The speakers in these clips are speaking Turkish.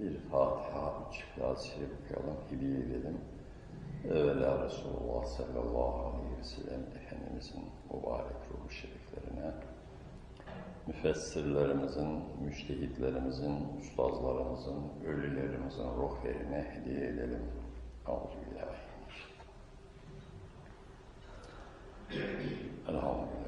bir Fatiha, üç Şerif okuyalım, hediye edelim. Evvela Resulullah sallallahu aleyhi ve sellem Efendimizin mübarek ruhu şeriflerine, müfessirlerimizin, müştehitlerimizin, ustazlarımızın, ölülerimizin ruhlerine hediye edelim. Euzubillahimineşşeytanirracim. Elhamdülillah.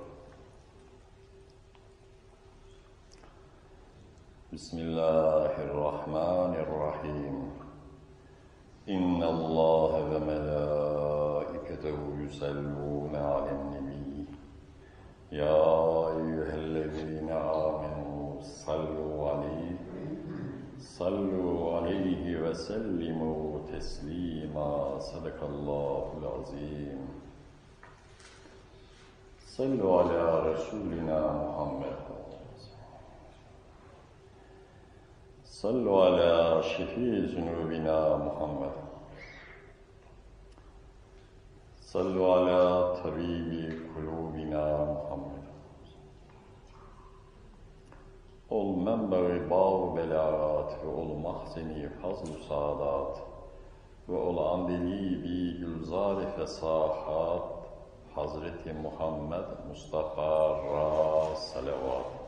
بسم الله الرحمن الرحيم. إن الله وملائكته يصلون على النبي. يا أيها الذين آمنوا صلوا عليه. صلوا عليه وسلموا تسليما. صدق الله العظيم. صلوا على رسولنا محمد. صلوا على شفيع ذنوبنا محمد صلوا على طبيب قلوبنا محمد Ol menbeği bağ belagat ve ol mahzeni fazl saadat ve ol andeli bi gülzar fesahat Hazreti Muhammed Mustafa Ra salavat.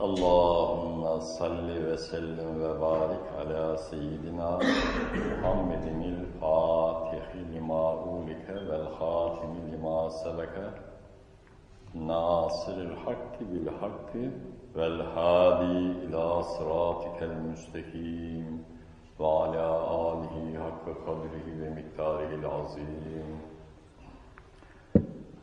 Allahümme salli ve sellim ve barik ala seyyidina Muhammedin il fatihi lima ulike vel hatimi lima sebeke nasiril hakki bil hakki vel hadi ila sıratikel müstekim ve ala alihi hakkı kadrihi ve miktarihil azim.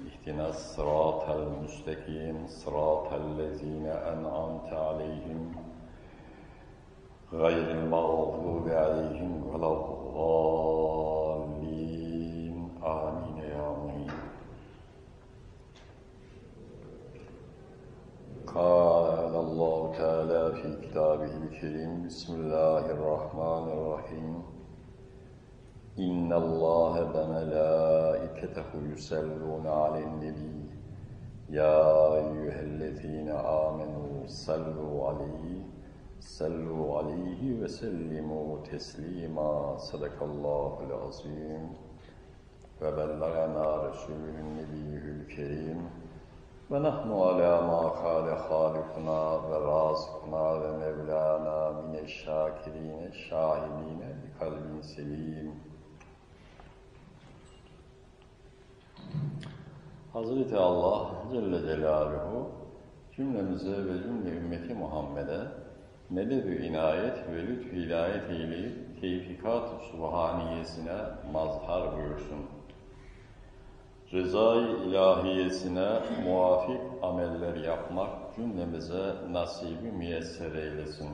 اهدنا الصراط المستقيم صراط الذين أنعمت عليهم غير المغضوب عليهم ولا الضالين آمين يا معين قال الله تعالى في كتابه الكريم بسم الله الرحمن الرحيم إن الله وملائكته يصلون على النبي. يا أيها الذين آمنوا صلوا عليه صلوا عليه وسلموا تسليما. صدق الله العظيم. وبلغنا رسول النبي الكريم. ونحن على ما قال خالقنا ورازقنا ومولانا من الشاكرين الشاهدين بقلب سليم. Hazreti Allah Celle Celaluhu cümlemize ve cümle ümmeti Muhammed'e meded-ü inayet ve lütfü hidayet eyleyip tevfikat-ı subhaniyesine mazhar buyursun. Rızayı ilahiyesine muvafık ameller yapmak cümlemize nasibi müyesser eylesin.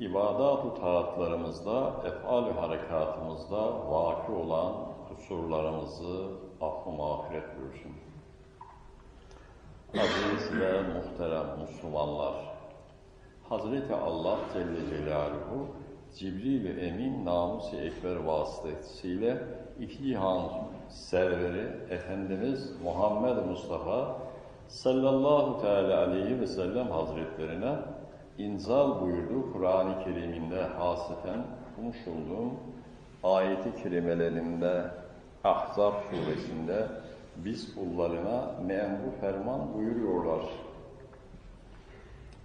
ibadat-ı taatlarımızda, efal-ü harekatımızda vaki olan kusurlarımızı affı mağfiret buyursun. Aziz ve muhterem Müslümanlar, Hazreti Allah Celle Celaluhu, Cibril-i Emin namus-i ekber vasıtasıyla iki han serveri Efendimiz Muhammed Mustafa sallallahu teala aleyhi ve sellem hazretlerine inzal buyurdu Kur'an-ı Kerim'inde haseten konuşulduğum ayeti kerimelerinde Ahzab suresinde biz kullarına memru ferman buyuruyorlar.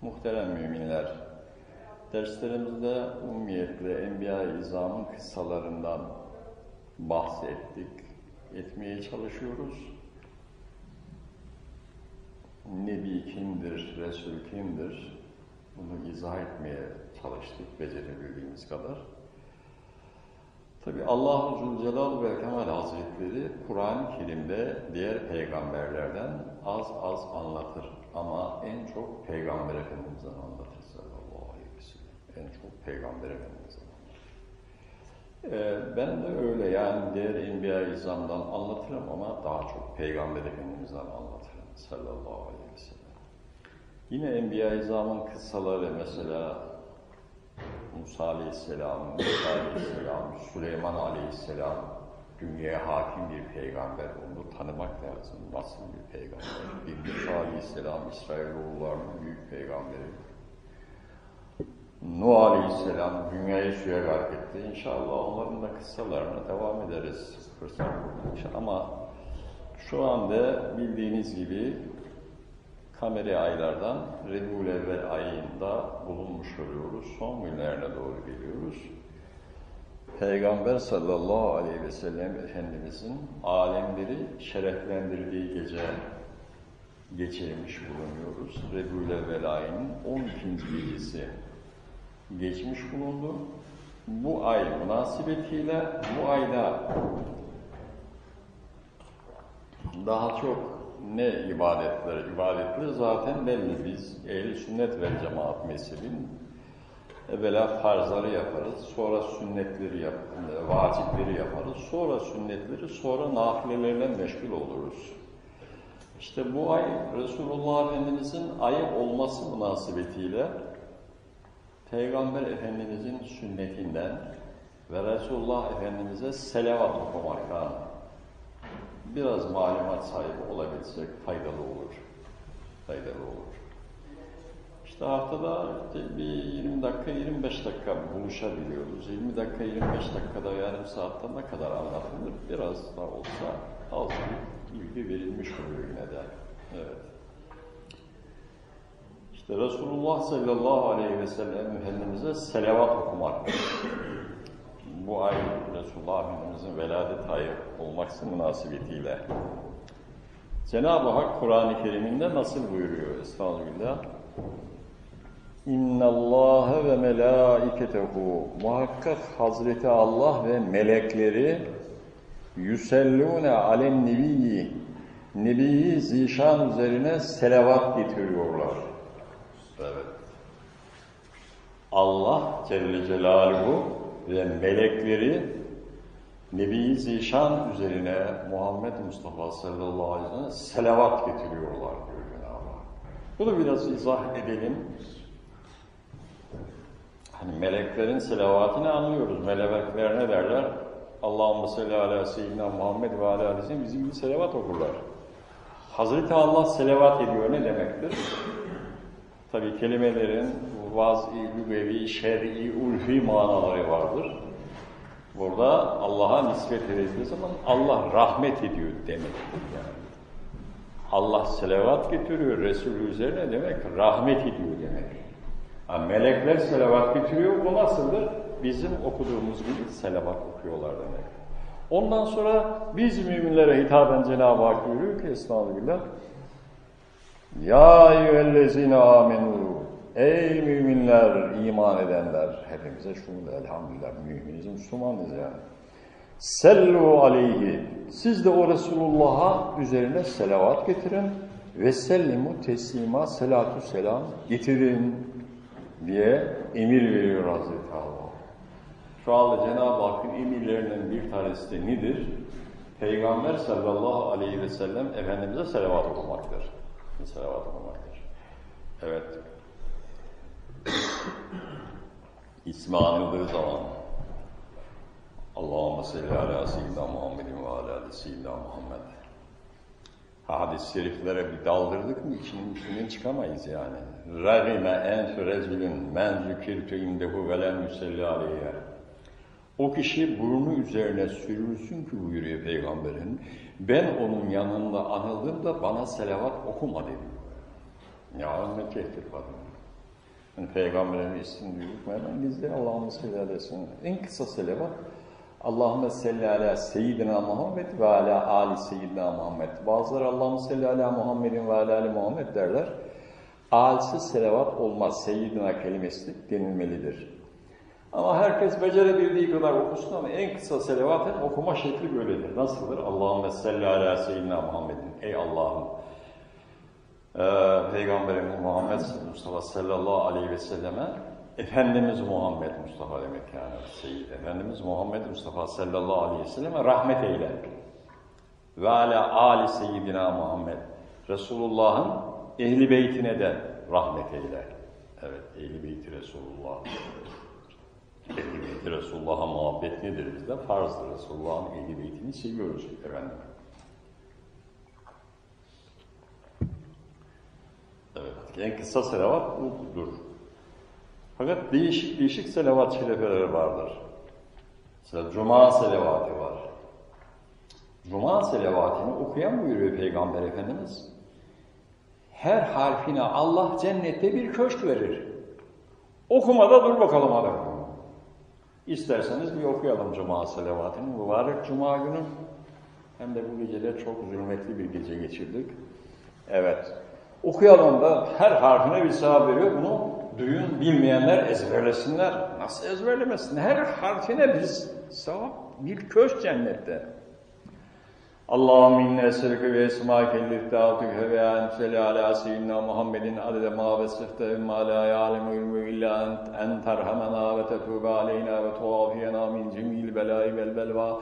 Muhterem müminler, derslerimizde ummiyetle Enbiya-i İzam'ın kıssalarından bahsettik, etmeye çalışıyoruz. Nebi kimdir, Resul kimdir? Bunu izah etmeye çalıştık becerebildiğimiz kadar. Tabi Allah-u Zülcelal ve Kemal Hazretleri Kur'an-ı Kerim'de diğer peygamberlerden az az anlatır. Ama en çok Peygamber Efendimiz'den anlatır sallallahu aleyhi ve sellem. En çok Peygamber Efendimiz'den anlatır. Ee, ben de öyle yani diğer Enbiya-i İzam'dan anlatırım ama daha çok Peygamber Efendimiz'den anlatırım sallallahu aleyhi ve sellem. Yine Enbiya-i İzam'ın kıssaları mesela Musa Aleyhisselam, Musa Aleyhisselam, Süleyman Aleyhisselam dünyaya hakim bir peygamber. Onu tanımak lazım. Nasıl bir peygamber? Bir Musa Aleyhisselam, İsrailoğullarının büyük peygamberi. Nuh Aleyhisselam dünyayı suya gark etti. İnşallah onların da kıssalarına devam ederiz fırsat. Ama şu anda bildiğiniz gibi kameri aylardan Rebul Evvel ayında bulunmuş oluyoruz. Son günlerine doğru geliyoruz. Peygamber sallallahu aleyhi ve sellem Efendimizin alemleri şereflendirdiği gece geçirmiş bulunuyoruz. Rebul Evvel ayının 12. gecesi geçmiş bulundu. Bu ay münasebetiyle bu ayda daha çok ne ibadetleri? İbadetleri zaten belli. Biz ehli sünnet ve cemaat mezhebin evvela farzları yaparız, sonra sünnetleri yap, vacipleri yaparız, sonra sünnetleri, sonra nafilelerle meşgul oluruz. İşte bu ay Resulullah Efendimiz'in ayı olması münasebetiyle Peygamber Efendimiz'in sünnetinden ve Resulullah Efendimiz'e selavat okumaktan biraz malumat sahibi olabilsek faydalı olur. Faydalı olur. İşte haftada bir 20 dakika, 25 dakika buluşabiliyoruz. 20 dakika, 25 dakikada yarım saatte ne kadar anlatılır? Biraz da olsa az bir bilgi verilmiş oluyor yine de. Evet. İşte Resulullah sallallahu aleyhi ve sellem Efendimiz'e selavat okumak bu ay Resulullah Efendimiz'in veladet ayı olması münasebetiyle. Cenab-ı Hak Kur'an-ı Kerim'inde nasıl buyuruyor? Estağfirullah. İnna Allah ve melaiketehu muhakkak Hazreti Allah ve melekleri yüsellûne alen nebiyyi Nebiyi zişan üzerine selavat getiriyorlar. Evet. Allah Celle Celaluhu ve melekleri Nebi Zişan üzerine Muhammed Mustafa sallallahu aleyhi ve sellem selavat getiriyorlar diyor Cenab-ı. Bunu biraz izah edelim. Hani meleklerin selavatını anlıyoruz. Melekler ne derler? Allahümme salli ala seyyidina Muhammed ve ala aleyhi bizim gibi selavat okurlar. Hazreti Allah selavat ediyor ne demektir? Tabi kelimelerin vaz-i, lügevi, şer'i, ulfi manaları vardır. Burada Allah'a nispet edildiği zaman Allah rahmet ediyor demektir yani. Allah selavat getiriyor Resulü üzerine demek rahmet ediyor demek. Yani melekler selavat getiriyor. Bu nasıldır? Bizim okuduğumuz gibi selavat okuyorlar demek. Ondan sonra biz müminlere hitaben Cenab-ı Hak buyuruyor ki Estağfirullah Ya eyyühellezine amenu Ey müminler, iman edenler, hepimize şunu da elhamdülillah müminiz, Müslümanız yani. Sellu aleyhi, siz de o Resulullah'a üzerine selavat getirin ve sellimu teslima, selatu selam getirin. diye emir veriyor Hazreti Allah. Şu anda Cenab-ı Hakk'ın emirlerinden bir tanesi de nedir? Peygamber sallallahu aleyhi ve sellem Efendimiz'e selavat okumaktır. Selavat okumaktır. Evet. İsmi anıldığı zaman Allahümme salli ala seyyidina Muhammedin ve ala ali seyyidina Muhammed. Hadis-i şeriflere bir daldırdık mı içinin içinden çıkamayız yani. Ragime enf rezülün men zükirtü indehu ve lem yüselli. O kişi burnu üzerine sürülsün ki buyuruyor Peygamberin. Ben onun yanında anıldığımda bana selavat okuma dedi. Ne tehdit var. Yani Peygamberin ismini duyduk mu hemen bizde Allah'ın salli aleyhi En kısa selavat Allahümme salli ala seyyidina Muhammed ve ala ali seyyidina Muhammed. Bazıları Allahümme salli ala Muhammedin ve ala ali Muhammed derler. Alsiz selavat olmaz. Seyyidina kelimesi denilmelidir. Ama herkes becerebildiği kadar okusun ama en kısa selavatın okuma şekli böyledir. Nasıldır? Allahümme salli ala seyyidina Muhammedin. Ey Allah'ım ee, Peygamberimiz Muhammed Mustafa sallallahu aleyhi ve selleme Efendimiz Muhammed Mustafa demek yani Seyyid. Efendimiz Muhammed Mustafa sallallahu aleyhi ve selleme rahmet eyle. Ve ala ali seyyidina Muhammed. Resulullah'ın ehli beytine de rahmet eyle. Evet, ehli beyti Resulullah. Resulullah'a muhabbet nedir bizde? Farzdır. Resulullah'ın ehli beytini seviyoruz efendim. Evet, en kısa selavat budur. Fakat değişik değişik selavat şerefeleri vardır. Mesela Cuma selavatı var. Cuma selavatını okuyan buyuruyor Peygamber Efendimiz. Her harfine Allah cennette bir köşk verir. Okumada dur bakalım adam. İsterseniz bir okuyalım Cuma selavatını. Mübarek Cuma günü hem de bu gecede çok zulmetli bir gece geçirdik. Evet. Okuyalım da her harfine bir sevap veriyor. Bunu duyun bilmeyenler ezberlesinler. Nasıl ezberlemesin? Her harfine bir sevap, bir köş cennette. Allahümme inne eselike ve esmâke liftâtüke ve enseli alâ seyyidina Muhammedin adede mâ ve sıfte ma lâ yâlemu ilmü ent en terhamena ve tetûbe aleyna ve tuâfiyena min cemîl belâi vel belvâ.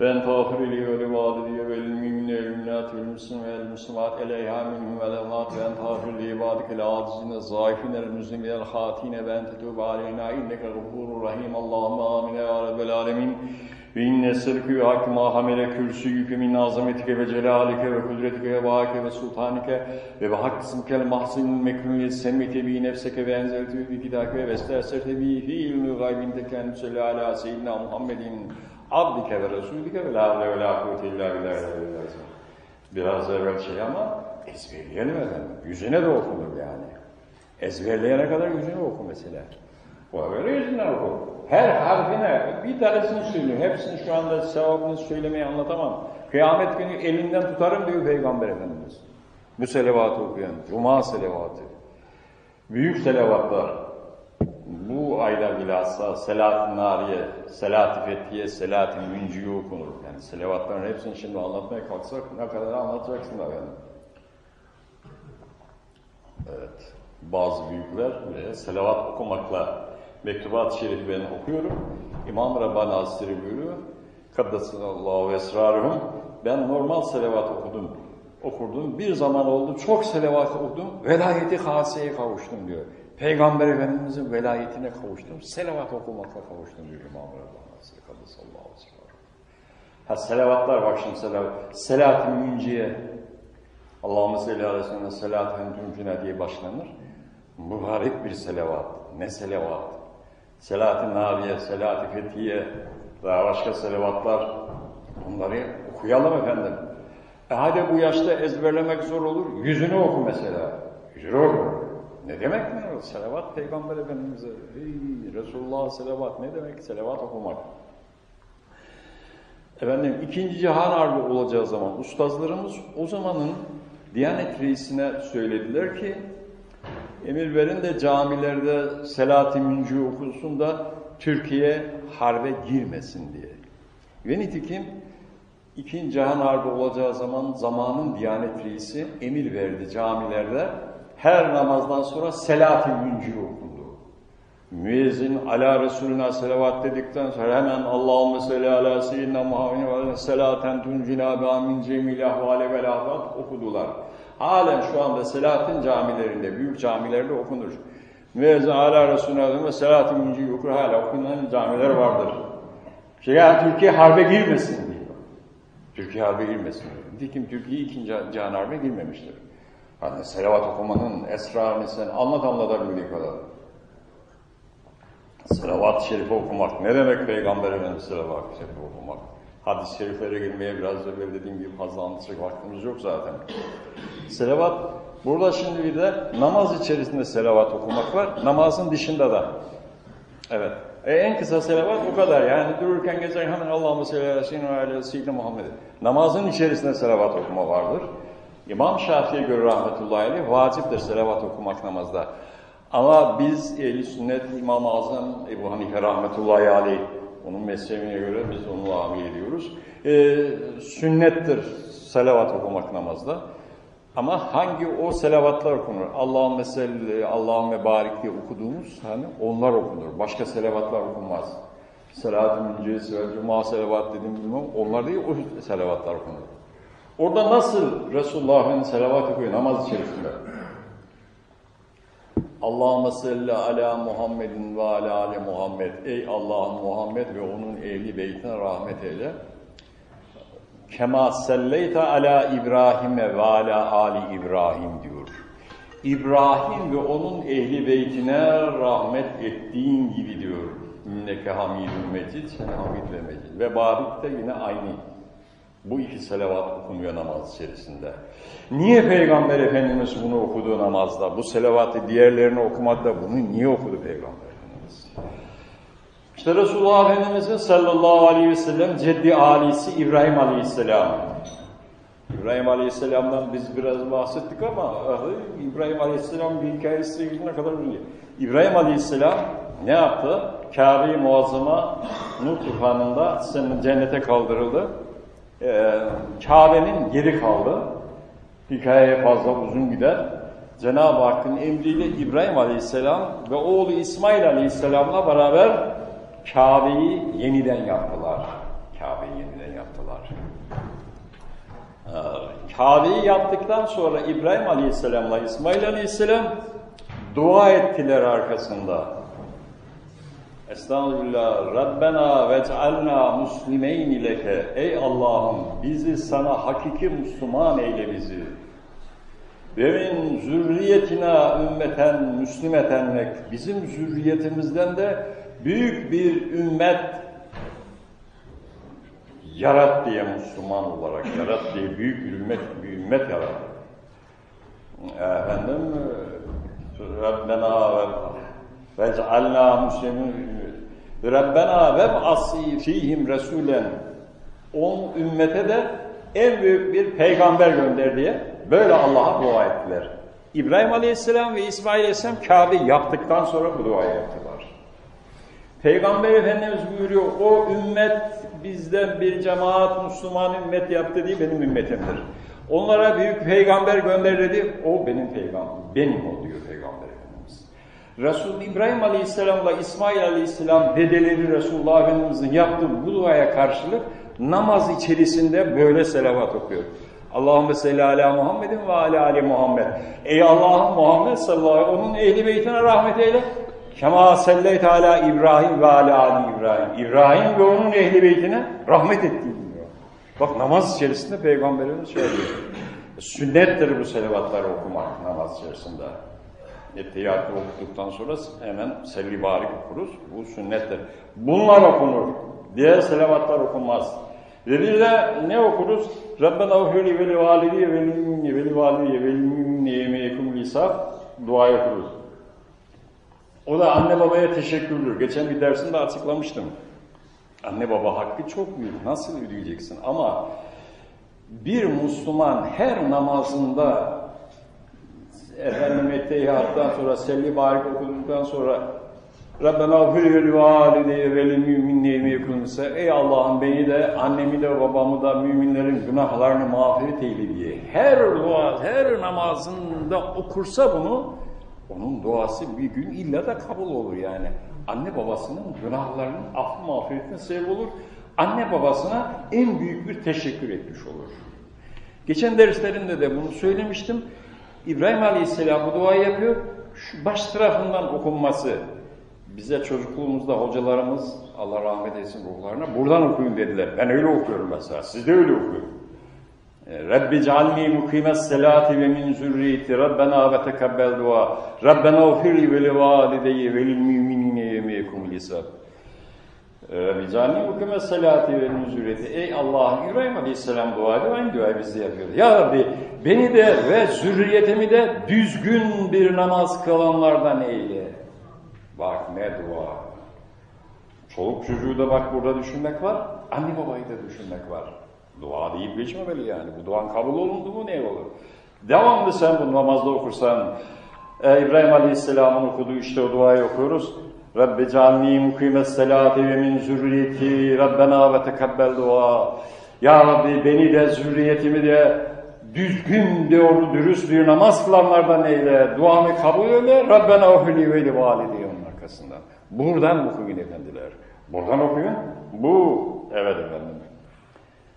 Ve en tağfir li ve li vâlidiye vel mümine vel müminâti vel müslim vel müslimat eleyhâ minhum vel evlât ve en tağfir li ibâdike el âcizine zâifine el müzlimine el ve en tetûbe aleyna inneke gafûrur rahîm. Allahümme amine ve inne sırkı ve hakma hamile kürsüyüke min azametike ve celalike ve kudretike ve bahake ve sultanike ve bahak kısmkel mahzin mekruniyet semmite bi nefseke ve enzeltü bi kitake ve esterserte bi fi ilmi gaybinde kendü salli ala seyyidina Muhammedin abdike ve resulike ve la havle ve la kuvvete illa billahi Biraz evvel şey ama ezberleyelim efendim. Yüzüne de okunur yani. Ezberleyene kadar yüzüne oku mesela. Yüzüne oku. Her harfine bir tanesini söylüyor. Hepsini şu anda sevabını söylemeyi anlatamam. Kıyamet günü elinden tutarım diyor Peygamber Efendimiz. Bu selevatı okuyan, Cuma selevatı. Büyük selevatlar. Bu ayda bilhassa Selat-ı Nariye, Selat-ı Fethiye, Selat-ı Münciye okunur. Yani selevatların hepsini şimdi anlatmaya kalksak ne kadar anlatacaksın efendim. Evet. Bazı büyükler buraya selavat okumakla Mektubat-ı Şerif'i ben okuyorum. İmam Rabbani Hazretleri buyuruyor. Kaddesallahu esraruhum. Ben normal selavat okudum. Okurdum. Bir zaman oldu çok selavat okudum. Velayeti haseye kavuştum diyor. Peygamber Efendimiz'in velayetine kavuştum. Selavat okumakla kavuştum diyor İmam Rabbani Hazretleri. Kaddesallahu esraruhum. Ha selavatlar bak şimdi selavat. Selat-ı Münciye. Allahümme salli selat-ı diye başlanır. Mübarek bir selavat. Ne selavat? Selat-ı Nabiye, Selat-ı Fethiye, daha başka selavatlar bunları okuyalım efendim. E hadi bu yaşta ezberlemek zor olur. Yüzünü oku mesela. Yüzünü oku. Ne demek mi? Selavat Peygamber Efendimiz'e. Hey, Resulullah selavat. Ne demek selavat okumak? Efendim ikinci cihan harbi olacağı zaman ustazlarımız o zamanın Diyanet reisine söylediler ki Emir verin de camilerde Selahat-i Müncu okunsun da Türkiye harbe girmesin diye. Ve nitekim İkinci Cihan Harbi olacağı zaman zamanın Diyanet Reisi emir verdi camilerde. Her namazdan sonra Selahat-i Müncu okundu. müezzin ala Resulüne selavat dedikten sonra hemen Allahümme salli ala seyyidina Muhammed ve selaten tuncina bi amin cemil ahvale ahvat okudular. Halen şu anda Selahattin camilerinde, büyük camilerde okunur. Müezzin ala Resulüne ve selatü müncil okur hala okunan camiler vardır. Şey, yani Türkiye harbe girmesin diyor. Türkiye harbe girmesin diyor. Nitekim Türkiye ikinci Cihan Harbe girmemiştir. Hani selavat okumanın esrarını sen anlat anlatabildiği kadar. Selavat-ı Şerife okumak. Ne demek Peygamber Efendimiz Selavat-ı Şerife okumak? Hadis-i şeriflere girmeye biraz evvel dediğim gibi fazla anlatacak vaktimiz yok zaten. Selavat, burada şimdi bir de namaz içerisinde selavat okumak var, namazın dışında da. Evet. E, en kısa selavat o kadar. Yani dururken geçer hemen Allah'ıma sallallahu aleyhi ve sellem Muhammed. Namazın içerisinde selavat okuma vardır. İmam Şafii'ye göre rahmetullahi aleyh vaciptir selavat okumak namazda. Ama biz ehli sünnet İmam-ı Azam Ebu Hanife rahmetullahi aleyh onun mezhebine göre biz onu amil ediyoruz. Ee, sünnettir selavat okumak namazda. Ama hangi o selavatlar okunur? Allah'ın mesela Allah'ın ve barik diye okuduğumuz hani onlar okunur. Başka selavatlar okunmaz. Selat-ı Müncez ve Cuma selavat dediğim gibi onlar değil o selavatlar okunur. Orada nasıl Resulullah'ın selavat okuyor namaz içerisinde? Allahümme salli ala Muhammedin ve ala ali Muhammed. Ey Allah'ın Muhammed ve onun ehli beytine rahmet eyle. Kema selleyte ala İbrahim'e ve ala ali İbrahim diyor. İbrahim ve onun ehli beytine rahmet ettiğin gibi diyor. İnneke hamidun mecid, sen hamid ve mecid. Ve barik de yine aynı. Bu iki selavat okunuyor namaz içerisinde. Niye Peygamber Efendimiz bunu okudu namazda? Bu selavatı diğerlerini okumakta bunu niye okudu Peygamber Efendimiz? İşte Resulullah Efendimiz'in sallallahu aleyhi ve sellem ceddi alisi İbrahim Aleyhisselam. İbrahim Aleyhisselam'dan biz biraz bahsettik ama İbrahim Aleyhisselam bir hikayesi ne kadar ünlü. İbrahim Aleyhisselam ne yaptı? Kabe-i Muazzama Nur Tufanı'nda cennete kaldırıldı. Ee, Kabe'nin geri kaldı. Hikaye fazla uzun gider. Cenab-ı Hakk'ın emriyle İbrahim Aleyhisselam ve oğlu İsmail Aleyhisselam'la beraber Kabe'yi yeniden yaptılar. Kabe'yi yeniden yaptılar. Kabe'yi yaptıktan sonra İbrahim Aleyhisselam'la İsmail Aleyhisselam dua ettiler arkasında. Estağfirullah. Rabbena vec'alna muslimeyn leke. Ey Allah'ım bizi sana hakiki Müslüman eyle bizi. Ve min zürriyetina ümmeten müslimeten lek. Bizim zürriyetimizden de büyük bir ümmet yarat diye Müslüman olarak yarat diye büyük bir ümmet bir ümmet yarat. Efendim Rabbena ve vec'alna muslimin Rabbena ve asi fihim resulen on ümmete de en büyük bir peygamber gönder diye böyle Allah'a dua ettiler. İbrahim Aleyhisselam ve İsmail Aleyhisselam Kabe yaptıktan sonra bu duayı yaptılar. Peygamber Efendimiz buyuruyor, o ümmet bizden bir cemaat Müslüman ümmet yaptı diye benim ümmetimdir. Onlara büyük peygamber gönder dedi, o benim peygamber, benim o diyor peygamber Efendimiz. Resul İbrahim Aleyhisselam'la İsmail Aleyhisselam dedeleri Resulullah Efendimiz'in yaptığı bu duaya karşılık namaz içerisinde böyle selavat okuyor. Allahümme salli ala Muhammedin ve ala ali Muhammed. Ey Allah'ım Muhammed sallallahu aleyhi ve onun ehli beytine rahmet eyle. Kema selleyte ala İbrahim ve ala ali İbrahim. İbrahim ve onun ehli beytine rahmet ettiği diyor. Bak namaz içerisinde Peygamberimiz şöyle diyor. Sünnettir bu selavatları okumak namaz içerisinde. Ettehiyatı okuduktan sonra hemen barik okuruz. Bu sünnettir. Bunlar okunur. Diğer selavatlar okunmaz. Ve bir de ne okuruz? Rabbena ufhuli ve li validi ve li ve li validi ve li yemeyekum lisaf dua okuruz. O da anne babaya teşekkürdür. Geçen bir dersimde açıklamıştım. Anne baba hakkı çok büyük. Nasıl ödeyeceksin? Ama bir Müslüman her namazında efendim ettehiyattan sonra selli barik okuduktan sonra Rabbena gfir ve valideye ve lil müminine yekunse Ey Allah'ım beni de annemi de babamı da müminlerin günahlarını mağfiret eyle diye her dua, her namazında okursa bunu Onun duası bir gün illa da kabul olur yani. Anne babasının günahlarının affı mağfiretine sebep olur. Anne babasına en büyük bir teşekkür etmiş olur. Geçen derslerimde de bunu söylemiştim. İbrahim Aleyhisselam bu duayı yapıyor. Şu baş tarafından okunması, bize çocukluğumuzda hocalarımız, Allah rahmet eylesin ruhlarına, buradan okuyun dediler. Ben öyle okuyorum mesela, siz de öyle okuyun. Rabbi cealni mukimes selati ve min zürriyeti Rabbena ve tekabbel dua Rabbena ufirli ve li valideyye ve lil müminine yemeyekum lisab Rabbi cealni mukimes selati ve min zürriyeti Ey Allah İbrahim Aleyhisselam dua ediyor, aynı duayı biz de yapıyoruz. Ya Rabbi beni de ve zürriyetimi de düzgün bir namaz kılanlardan eyle. Bak ne dua. Çoluk çocuğu da bak burada düşünmek var, anne babayı da düşünmek var. Dua deyip geçmemeli yani. Bu duan kabul olundu mu ne olur? Devamlı sen bu namazda okursan, İbrahim Aleyhisselam'ın okuduğu işte o duayı okuyoruz. Rabbi cealni mukimes selati ve min zürriyeti Rabbena ve tekabbel dua. Ya Rabbi beni de zürriyetimi de düzgün, doğru, dürüst bir namaz kılanlardan eyle. Duamı kabul eyle. Rabbena uhli ve li validi onun arkasından. Buradan okuyun efendiler. Buradan okuyun. Bu, evet efendim.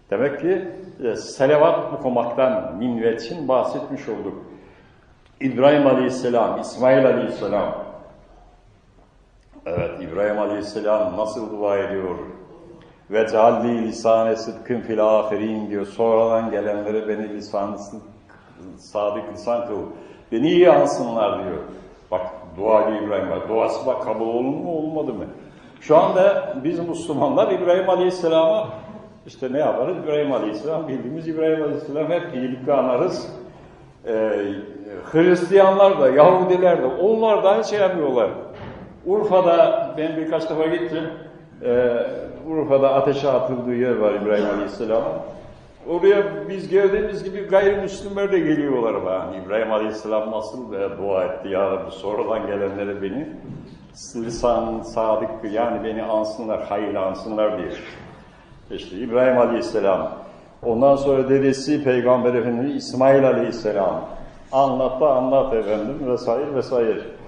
Demek ki e, selavat okumaktan, minvetin bahsetmiş olduk. İbrahim Aleyhisselam, İsmail Aleyhisselam. Evet, İbrahim Aleyhisselam nasıl dua ediyor? Ve cealli lisan-ı sıdkın fil ahirin diyor. Sonradan gelenleri beni lisan sadık lisan kıl. Beni iyi ansınlar diyor. Bak duacı İbrahim var. Duası bak kabul olun mu olmadı mı? Şu anda biz Müslümanlar İbrahim Aleyhisselam'a işte ne yaparız? İbrahim Aleyhisselam bildiğimiz İbrahim Aleyhisselam hep iyilikle anarız. Ee, Hristiyanlar da, Yahudiler de onlar da şey yapıyorlar. Urfa'da ben birkaç defa gittim. Ee, Urfa'da ateşe atıldığı yer var İbrahim Aleyhisselam'ın. Oraya biz geldiğimiz gibi gayrimüslimler de geliyorlar yani İbrahim Aleyhisselam nasıl dua etti ya Rabbi sonradan gelenlere beni lisan sadık yani beni ansınlar, hayır ansınlar diye. İşte İbrahim Aleyhisselam, ondan sonra dedesi Peygamber Efendimiz İsmail Aleyhisselam anlattı anlat efendim vesaire vesaire.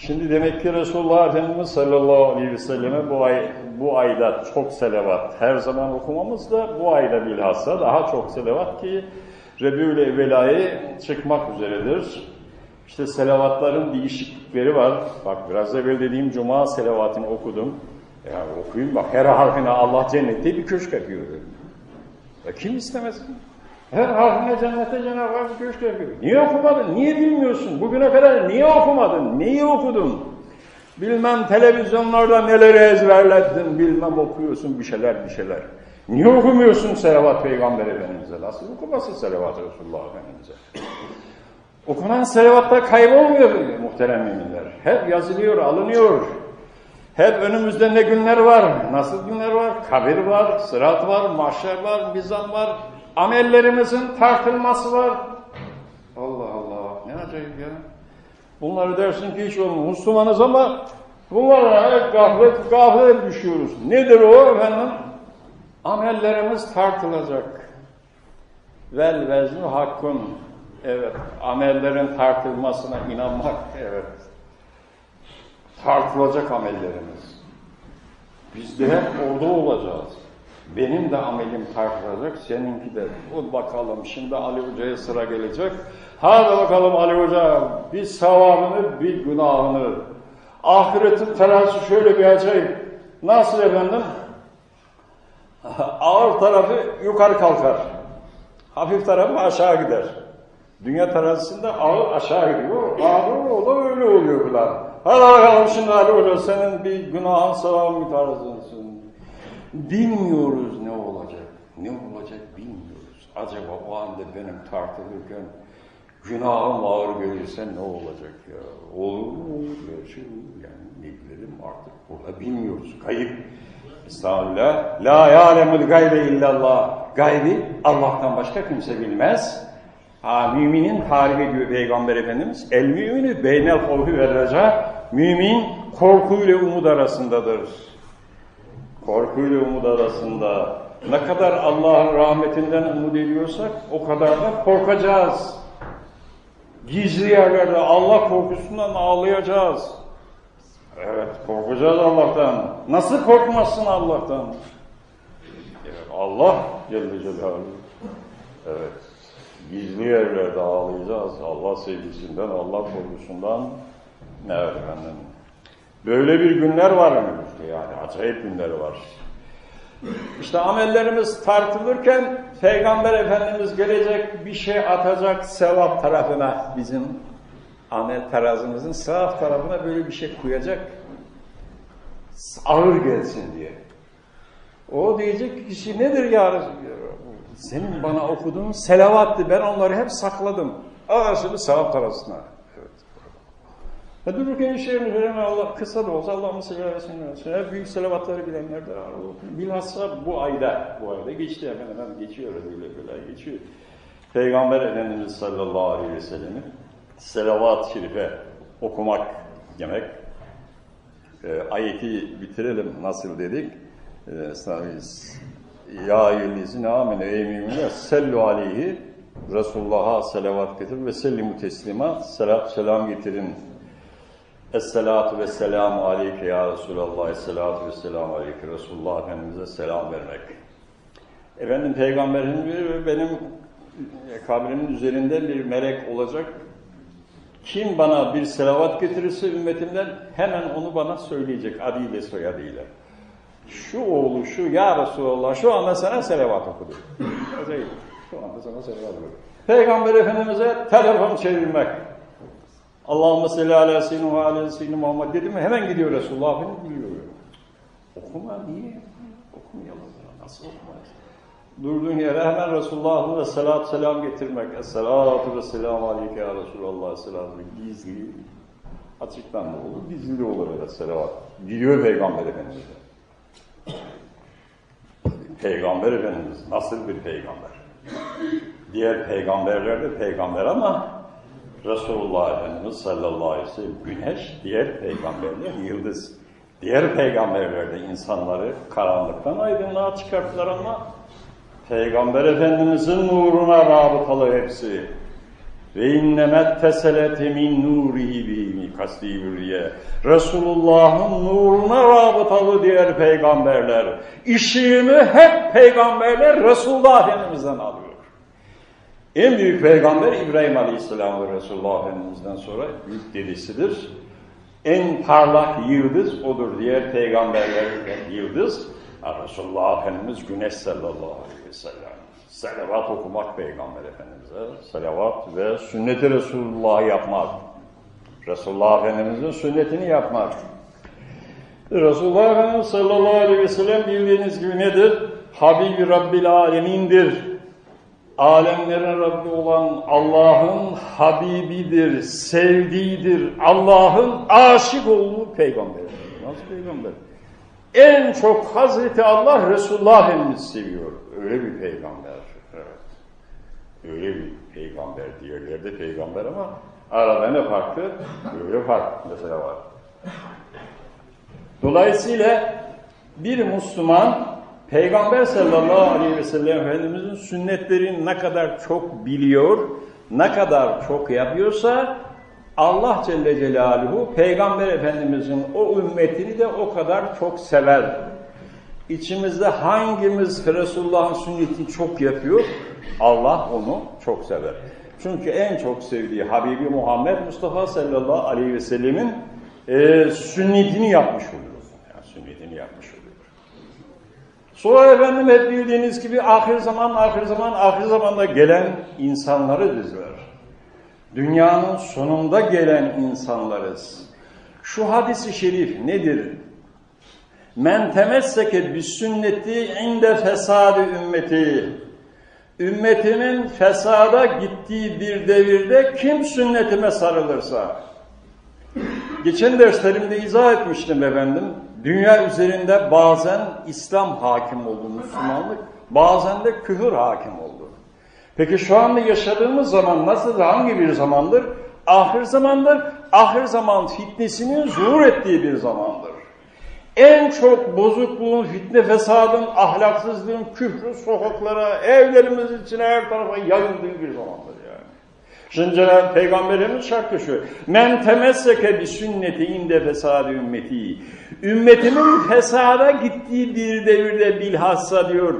Şimdi demek ki Resulullah Efendimiz sallallahu aleyhi ve selleme bu, ay, bu ayda çok selavat her zaman okumamız da bu ayda bilhassa daha çok selavat ki Rebül Evvela'yı çıkmak üzeredir. İşte selavatların değişiklikleri var. Bak biraz evvel dediğim Cuma selavatını okudum. Ya okuyun bak her harfine Allah cennette bir köşk yapıyor. Ya kim istemez? Her harfine cennette Cenab-ı Hak köşk yapıyor. Niye okumadın? Niye bilmiyorsun? Bugüne kadar niye okumadın? Neyi okudun? Bilmem televizyonlarda neleri ezberledin, bilmem okuyorsun bir şeyler bir şeyler. Niye okumuyorsun selavat Peygamber Efendimiz'e? Nasıl okumasın selavat Resulullah Efendimiz'e? Okunan selavatta kaybolmuyor muhterem müminler. Hep yazılıyor, alınıyor. Hep önümüzde ne günler var? Nasıl günler var? Kabir var, sırat var, mahşer var, mizan var. Amellerimizin tartılması var. Allah Allah ne acayip ya. Bunları dersin ki hiç olmuyor. Müslümanız ama bunlara gaflet, gaflet düşüyoruz. Nedir o efendim? Amellerimiz tartılacak. Vel veznu hakkun. Evet, amellerin tartılmasına inanmak, evet. Tartılacak amellerimiz. Biz de hep orada olacağız. Benim de amelim tartılacak, seninki de. O bakalım, şimdi Ali Hoca'ya sıra gelecek. Hadi bakalım Ali Hoca, bir sevabını, bir günahını. Ahiretin terazisi şöyle bir acayip. Nasıl efendim? Ağır tarafı yukarı kalkar. Hafif tarafı aşağı gider. Dünya terazisinde ağır aşağı gidiyor. Ağır o da öyle oluyor bunlar. Hadi bakalım şimdi Ali Hoca senin bir günahın sevabın bir. Bilmiyoruz ne olacak. Ne olacak bilmiyoruz. Acaba o anda benim tartılırken günahım ağır gelirse ne olacak ya? Olur mu olur? Gerçi yani ne bilelim artık burada bilmiyoruz. Kayıp. Estağfirullah. La yâlemul gaybe illallah. Gaybi Allah'tan başka kimse bilmez. Ha, müminin tarif ediyor Peygamber Efendimiz. El mümini beynel korku ve reca. Mümin korkuyla umut arasındadır. Korkuyla umut arasında. Ne kadar Allah'ın rahmetinden umut ediyorsak o kadar da korkacağız. Gizli yerlerde Allah korkusundan ağlayacağız. Evet, korkacağız Allah'tan. Nasıl korkmazsın Allah'tan? Allah Celle Celaluhu. Evet, gizli yerlerde ağlayacağız. Allah sevgisinden, Allah korkusundan. Evet efendim. Böyle bir günler var önümüzde yani. Acayip günler var. İşte amellerimiz tartılırken Peygamber Efendimiz gelecek bir şey atacak sevap tarafına bizim amel tarazımızın sevap tarafına böyle bir şey koyacak ağır gelsin diye. O diyecek kişi nedir ya Senin bana okuduğun selavattı. Ben onları hep sakladım. Al şimdi sevap tarafına. Dururken işlerin üzerine Allah kısa da olsa Allah'ın selamı Hep büyük selavatları bilenler de var. Bilhassa bu ayda, bu ayda geçti hemen hemen geçiyor öyle böyle geçiyor. Peygamber Efendimiz sallallahu aleyhi ve sellem'in selavat-ı şerife okumak demek. E, ayeti bitirelim nasıl dedik? E, ya eyyühellezine amene ey müminler sellu aleyhi Resulullah'a selavat getir ve sellimu teslima selam getirin. Esselatu ve selamu aleyke ya Resulallah. Esselatu ve selamu aleyke Resulullah Efendimiz'e selam vermek. Efendim Peygamberin benim kabrimin üzerinde bir melek olacak. Kim bana bir selavat getirirse ümmetimden hemen onu bana söyleyecek adıyla soyadıyla. Şu oğlu şu ya Resulallah şu anda sana selavat okudu. şu anda sana selavat okudu. Peygamber Efendimiz'e telefon çevirmek. Allahümme salli ala seyyidina ve ala seyyidina Muhammed dedi mi hemen gidiyor Resulullah Efendimiz biliyor. Okuma niye? Okumayalım. Nasıl okumayız? Durduğun yere hemen Resulullah'a salat selam getirmek. Esselatu ve selamu aleyke ya Resulallah. Esselatu gizli. Açıktan da olur, gizli olur öyle selavat. Gidiyor Peygamber Efendimiz'e. Peygamber Efendimiz nasıl bir peygamber? Diğer peygamberler de peygamber ama Resulullah Efendimiz sallallahu aleyhi ve sellem güneş, diğer peygamberler yıldız. Diğer peygamberler de insanları karanlıktan aydınlığa çıkarttılar ama Peygamber Efendimizin nuruna rabıtalı hepsi. Ve innemet teselete min nurihi bihimi kasti bürriye. Resulullah'ın nuruna rabıtalı diğer peygamberler. İşini hep peygamberler Resulullah Efendimiz'den alıyor. En büyük peygamber İbrahim Aleyhisselam ve Resulullah Efendimiz'den sonra büyük dedesidir. En parlak yıldız odur. Diğer peygamberlerden yıldız. Resulullah Efendimiz güneş sallallahu aleyhi ve sellem. Selavat okumak Peygamber Efendimiz'e. Selavat ve sünnet-i Resulullah'ı yapmak. Resulullah Efendimiz'in sünnetini yapmak. Resulullah Efendimiz sallallahu aleyhi ve sellem bildiğiniz gibi nedir? Habibi Rabbil Alemin'dir alemlerin Rabbi olan Allah'ın Habibidir, sevdiğidir, Allah'ın aşık olduğu peygamber. Nasıl peygamber? En çok Hazreti Allah Resulullah Efendimiz seviyor. Öyle bir peygamber. Evet. Öyle bir peygamber. Diğerleri de peygamber ama arada ne farklı? Öyle fark mesela var. Dolayısıyla bir Müslüman Peygamber sallallahu aleyhi ve sellem Efendimizin sünnetlerini ne kadar çok biliyor, ne kadar çok yapıyorsa Allah Celle Celaluhu Peygamber Efendimizin o ümmetini de o kadar çok sever. İçimizde hangimiz Resulullah'ın sünnetini çok yapıyor? Allah onu çok sever. Çünkü en çok sevdiği Habibi Muhammed Mustafa sallallahu aleyhi ve sellemin e, sünnetini yapmış oluyor. Yani sünnetini yapmış oluyor. Sonra efendim hep bildiğiniz gibi ahir zaman, ahir zaman, ahir zamanda gelen insanları dizler. Dünyanın sonunda gelen insanlarız. Şu hadisi şerif nedir? Men temesseke bis sünneti inde fesadi ümmeti. Ümmetimin fesada gittiği bir devirde kim sünnetime sarılırsa. Geçen derslerimde izah etmiştim efendim. Dünya üzerinde bazen İslam hakim oldu, Müslümanlık, bazen de küfür hakim oldu. Peki şu anda yaşadığımız zaman nasıl, hangi bir zamandır? Ahir zamandır. Ahir zaman fitnesinin zuhur ettiği bir zamandır. En çok bozukluğun, fitne fesadın, ahlaksızlığın, küfrü sokaklara, evlerimiz içine her tarafa yayıldığı bir zamandır. Şimdi Peygamberimiz şart koşuyor. Men temesseke bi sünneti inde fesadi ümmeti. Ümmetimin fesada gittiği bir devirde bilhassa diyor.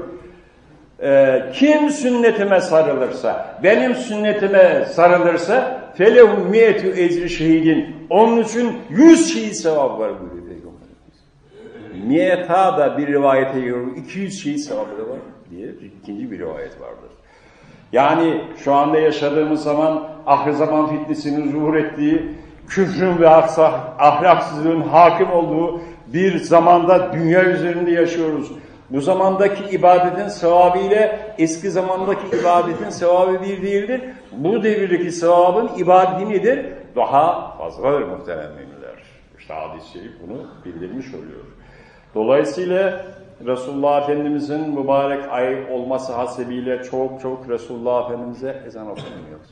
E, kim sünnetime sarılırsa, benim sünnetime sarılırsa felehum miyetü ecri şehidin. Onun için yüz şehit sevabı var buyuruyor Peygamberimiz. Miyeta da bir rivayete göre 200 şehit sevabı da var diye ikinci bir rivayet vardır. Yani şu anda yaşadığımız zaman ahir zaman fitnesinin zuhur ettiği, küfrün ve ahlaksızlığın hakim olduğu bir zamanda dünya üzerinde yaşıyoruz. Bu zamandaki ibadetin sevabı ile eski zamandaki ibadetin sevabı bir değildir. Bu devirdeki sevabın ibadeti nedir? Daha fazladır muhterem müminler. İşte hadis-i şerif bunu bildirmiş oluyor. Dolayısıyla Resulullah Efendimizin mübarek ay olması hasebiyle çok çok Resulullah Efendimiz'e ezan okunmuyordur.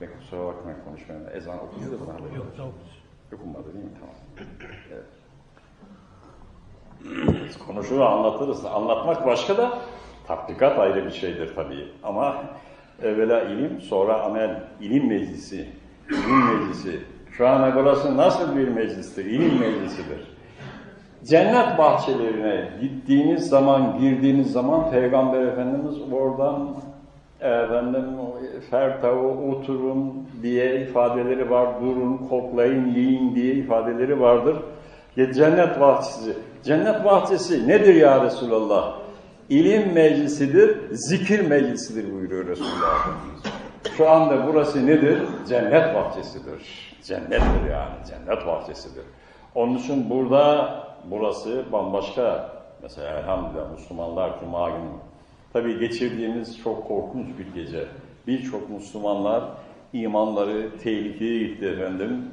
Ve kusura bakmayın konuşmayın. Ezan okunuyor da bana Yok, yok. Okunmadı değil mi? Tamam. Evet. Konuşur anlatırız. Anlatmak başka da tatbikat ayrı bir şeydir tabii. Ama evvela ilim, sonra amel. ilim meclisi, ilim meclisi. Şu an burası nasıl bir meclistir? İlim meclisidir. Cennet bahçelerine gittiğiniz zaman, girdiğiniz zaman Peygamber Efendimiz oradan efendim fertavu oturun diye ifadeleri var, durun, koklayın, yiyin diye ifadeleri vardır. Cennet bahçesi. Cennet bahçesi nedir ya Resulallah? İlim meclisidir, zikir meclisidir buyuruyor Resulullah Şu anda burası nedir? Cennet bahçesidir. Cennettir yani, cennet bahçesidir. Onun için burada burası bambaşka. Mesela elhamdülillah Müslümanlar Cuma günü. Tabii geçirdiğimiz çok korkunç bir gece. Birçok Müslümanlar imanları tehlikeye gitti efendim.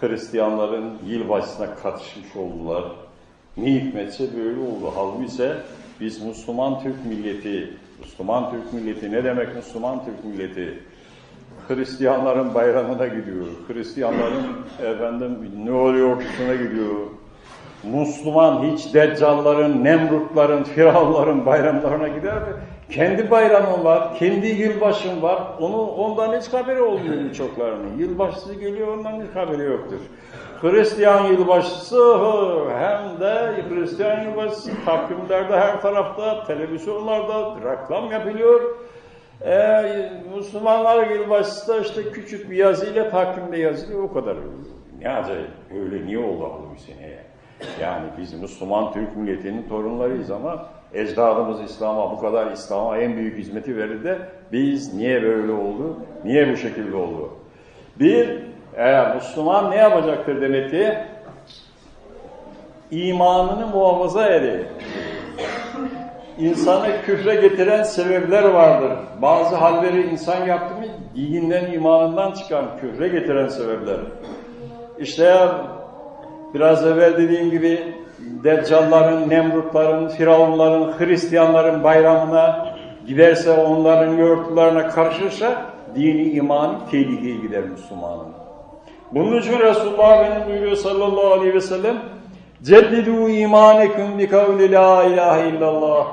Hristiyanların yılbaşısına katışmış oldular. Ne hikmetse böyle oldu. Halbuki ise biz Müslüman Türk milleti, Müslüman Türk milleti ne demek Müslüman Türk milleti? Hristiyanların bayramına gidiyor. Hristiyanların efendim ne oluyor şuna gidiyor. Müslüman hiç deccalların, nemrutların, firavunların bayramlarına gider mi? Kendi bayramın var, kendi yılbaşın var. Onu ondan hiç haberi olmuyor birçoklarının. Yılbaşısı geliyor ondan hiç haberi yoktur. Hristiyan yılbaşısı hem de Hristiyan yılbaşısı takvimlerde her tarafta, televizyonlarda reklam yapılıyor. Ee, Müslümanlar yılbaşısı da işte küçük bir yazıyla takvimde yazılıyor o kadar. Ne acayip öyle niye oldu bu seneye? Yani biz Müslüman Türk milletinin torunlarıyız ama ecdadımız İslam'a bu kadar İslam'a en büyük hizmeti verir de biz niye böyle oldu? Niye bu şekilde oldu? Bir, eğer Müslüman ne yapacaktır demek ki? İmanını muhafaza edin. İnsanı küfre getiren sebepler vardır. Bazı halleri insan yaptı mı dininden, imanından çıkan küfre getiren sebepler. İşte biraz evvel dediğim gibi Deccalların, Nemrutların, Firavunların, Hristiyanların bayramına giderse onların yoğurtlarına karışırsa dini iman tehlikeye gider Müslümanın. Bunun için Resulullah benim buyuruyor sallallahu aleyhi ve sellem Ceddidu imaneküm bi kavli la ilahe illallah.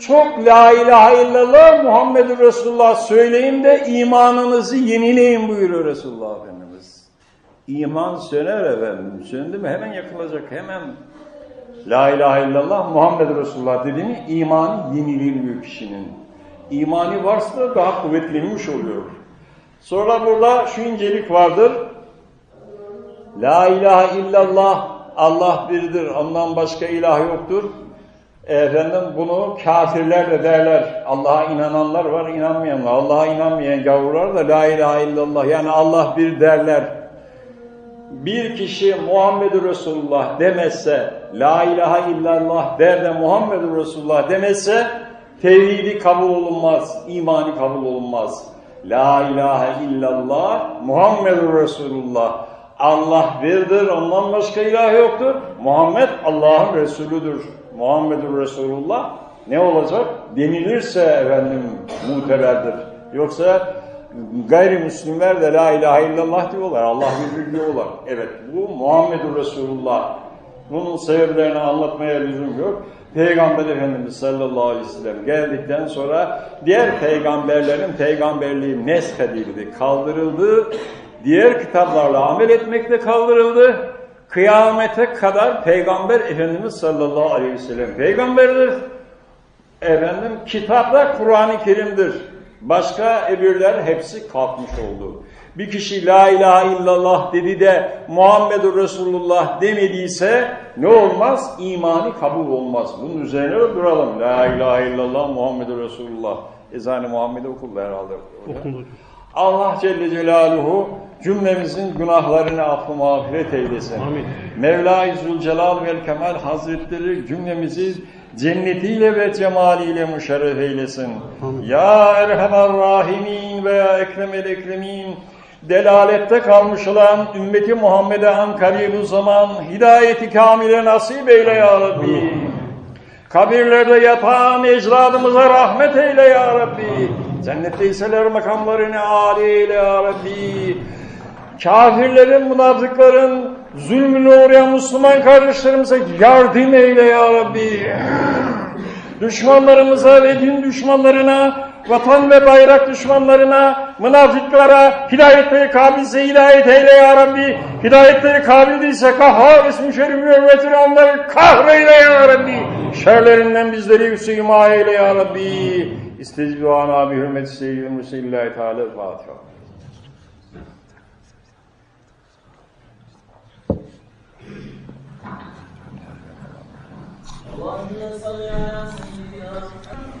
Çok la ilahe illallah Muhammedur Resulullah söyleyin de imanınızı yenileyin buyuruyor Resulullah. İman söner efendim. Söndü mü hemen yakılacak hemen. La ilahe illallah Muhammed Resulullah dediğini imanı yenileniyor kişinin. İmanı varsa da daha kuvvetlenmiş oluyor. Sonra burada şu incelik vardır. La ilahe illallah Allah biridir. Ondan başka ilah yoktur. Efendim bunu kafirler de derler. Allah'a inananlar var, inanmayanlar. Allah'a inanmayan gavurlar da la ilahe illallah yani Allah bir derler. Bir kişi Muhammed Resulullah demezse, la ilahe illallah der de Muhammed Resulullah demezse tevhidi kabul olunmaz, imani kabul olunmaz. La ilahe illallah Muhammed Resulullah. Allah birdir, ondan başka ilah yoktur. Muhammed Allah'ın Resulüdür. Muhammedur Resulullah ne olacak? Denilirse efendim muteberdir. Yoksa gayrimüslimler de la ilahe illallah diyorlar. Allah bilir diyorlar. Evet bu Muhammedur Resulullah. Bunun sebeplerini anlatmaya lüzum yok. Peygamber Efendimiz sallallahu aleyhi ve sellem geldikten sonra diğer peygamberlerin peygamberliği neshedildi, kaldırıldı. Diğer kitaplarla amel etmekle kaldırıldı. Kıyamete kadar Peygamber Efendimiz sallallahu aleyhi ve sellem peygamberdir. Efendim kitapta Kur'an-ı Kerim'dir. Başka emirler hepsi kalkmış oldu. Bir kişi la ilahe illallah dedi de Muhammedur Resulullah demediyse ne olmaz? İmanı kabul olmaz. Bunun üzerine duralım. La ilahe illallah Muhammedur Resulullah. Ezan-ı Muhammed'i okulda herhalde. Okundu. Allah Celle Celaluhu cümlemizin günahlarını affı mağfiret eylesin. Amin. Mevla-i Zülcelal vel Kemal Hazretleri cümlemizi cennetiyle ve cemaliyle müşerref eylesin. Ya Erhamer Rahimin ve ya Ekremel Ekremin delalette kalmış olan ümmeti Muhammed'e an karibu zaman hidayeti kamile nasip eyle ya Rabbi. Kabirlerde yatan ecdadımıza rahmet eyle ya Rabbi. Cennetteyseler makamlarını âli eyle ya Rabbi. Kafirlerin, münafıkların zulmüne uğrayan Müslüman kardeşlerimize yardım eyle ya Rabbi. Düşmanlarımıza ve din düşmanlarına, vatan ve bayrak düşmanlarına, münafıklara hidayetleri kabilse hidayet eyle ya Rabbi. Hidayetleri kabil değilse kahhar ismi şerif hürmetine onları kahreyle ya Rabbi. Şerlerinden bizleri yüksek himaye eyle ya Rabbi. İstecib duana bi hürmeti seyyidin Müseillahi Teala Fatiha. اللهم صل على سيدنا محمد